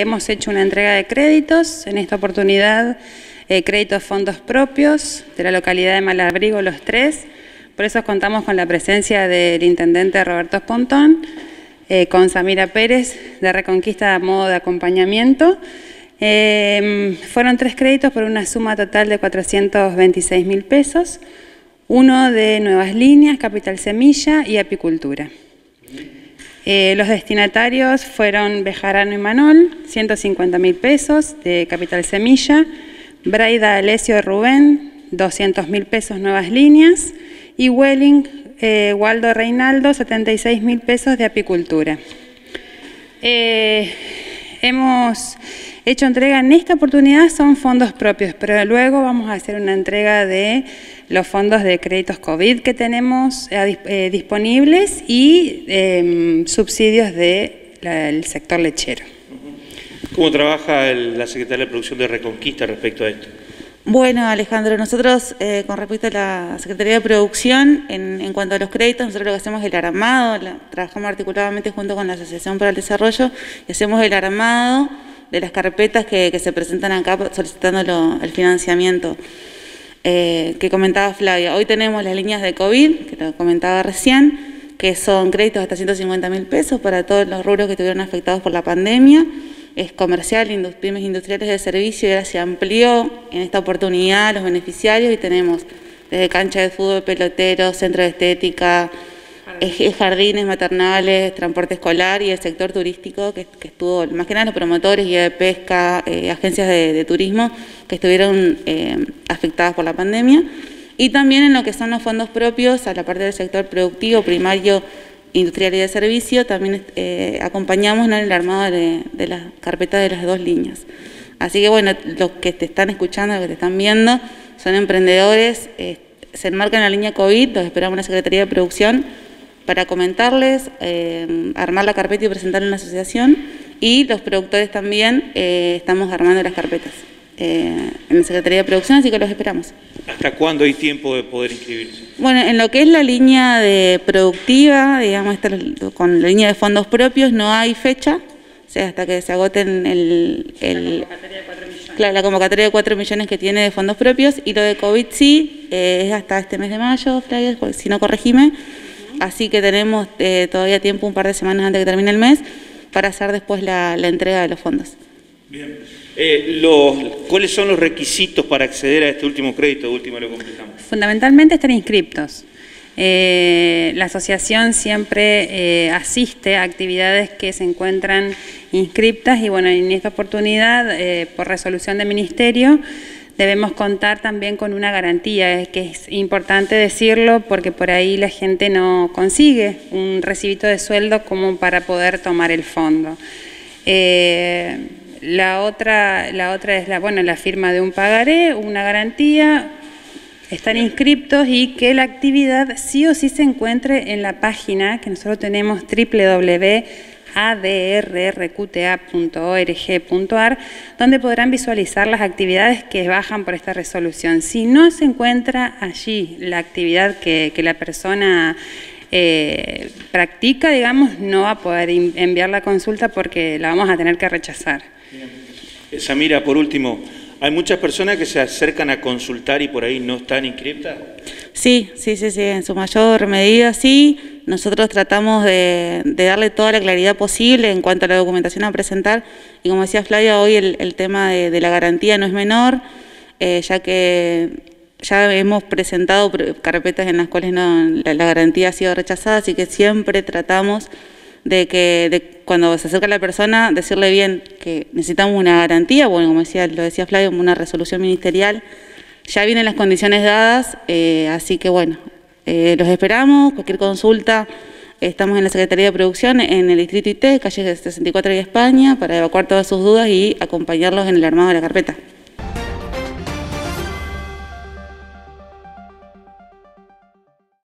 Hemos hecho una entrega de créditos, en esta oportunidad eh, créditos fondos propios de la localidad de Malabrigo, los tres. Por eso contamos con la presencia del intendente Roberto Espontón, eh, con Samira Pérez de Reconquista a modo de acompañamiento. Em, fueron tres créditos por una suma total de 426 mil pesos, uno de Nuevas Líneas, Capital Semilla y Apicultura. Eh, los destinatarios fueron Bejarano y Manol, 150 mil pesos de Capital Semilla, Braida Alessio Rubén, 200 mil pesos Nuevas Líneas, y Welling eh, Waldo Reinaldo, 76 mil pesos de apicultura. Eh, hemos hecho entrega en esta oportunidad, son fondos propios, pero luego vamos a hacer una entrega de los fondos de créditos COVID que tenemos eh, disponibles y em, subsidios del sector lechero. ¿Cómo trabaja la Secretaría de Producción de Reconquista respecto a esto? Bueno, Alejandro, nosotros eh, con respecto a la Secretaría de Producción, en, cuanto a los créditos, nosotros lo que hacemos es el armado, trabajamos articuladamente junto con la Asociación para el Desarrollo y hacemos el armado de las carpetas que, se presentan acá solicitando el financiamiento eh, que comentaba Flavia. Hoy tenemos las líneas de COVID, que lo comentaba recién, que son créditos hasta 150 mil pesos para todos los rubros que estuvieron afectados por la pandemia es comercial, pymes industriales de servicio y ahora se amplió en esta oportunidad los beneficiarios y tenemos desde cancha de fútbol, peloteros, centro de estética, jardines maternales, transporte escolar y el sector turístico que, estuvo, más que nada los promotores, guía de pesca, eh, agencias de, turismo que estuvieron eh, afectadas por la pandemia y también en lo que son los fondos propios a la parte del sector productivo, primario, industrial y de servicio, también eh, acompañamos en el armado de, de las carpetas de las dos líneas. Así que bueno, los que te están escuchando, los que te están viendo, son emprendedores, eh, se enmarcan en la línea COVID, los esperamos en la Secretaría de Producción para comentarles, eh, armar la carpeta y presentarla en la asociación, y los productores también estamos armando las carpetas en la Secretaría de Producción, así que los esperamos. ¿Hasta cuándo hay tiempo de poder inscribirse? Bueno, en lo que es la línea de productiva, digamos, con la línea de fondos propios, no hay fecha, o sea, hasta que se agoten el... la, convocatoria de 4 millones. Claro, la convocatoria de 4 millones que tiene de fondos propios, y lo de COVID sí, eh, es hasta este mes de mayo, Flavia, si no corregime, así que tenemos eh, todavía tiempo, un par de semanas antes de que termine el mes, para hacer después la, la entrega de los fondos. Bien. Eh, los, ¿Cuáles son los requisitos para acceder a este último crédito? Último lo completamos. Fundamentalmente estar inscriptos. Eh, la asociación siempre eh, asiste a actividades que se encuentran inscriptas y bueno, en esta oportunidad, por resolución del Ministerio, debemos contar también con una garantía, que es importante decirlo porque por ahí la gente no consigue un recibito de sueldo como para poder tomar el fondo. La otra, la otra es la, bueno, la firma de un pagaré, una garantía, están inscriptos y que la actividad sí o sí se encuentre en la página que nosotros tenemos www.adrrqta.org.ar, donde podrán visualizar las actividades que bajan por esta resolución. Si no se encuentra allí la actividad que, la persona eh, practica, digamos, no va a poder enviar la consulta porque la vamos a tener que rechazar. Samira, por último, ¿hay muchas personas que se acercan a consultar y por ahí no están inscriptas? Sí, sí, sí, sí, en su mayor medida sí. Nosotros tratamos de, darle toda la claridad posible en cuanto a la documentación a presentar. Y como decía Flavia, hoy el, tema de, la garantía no es menor, eh, ya que ya hemos presentado carpetas en las cuales no, la garantía ha sido rechazada, así que siempre tratamos de que de cuando se acerca la persona, decirle bien que necesitamos una garantía, bueno, como decía, lo decía Flavio, una resolución ministerial, ya vienen las condiciones dadas, eh, así que bueno, eh, los esperamos, cualquier consulta, estamos en la Secretaría de Producción, en el Distrito IT, calle 64 de España, para evacuar todas sus dudas y acompañarlos en el armado de la carpeta.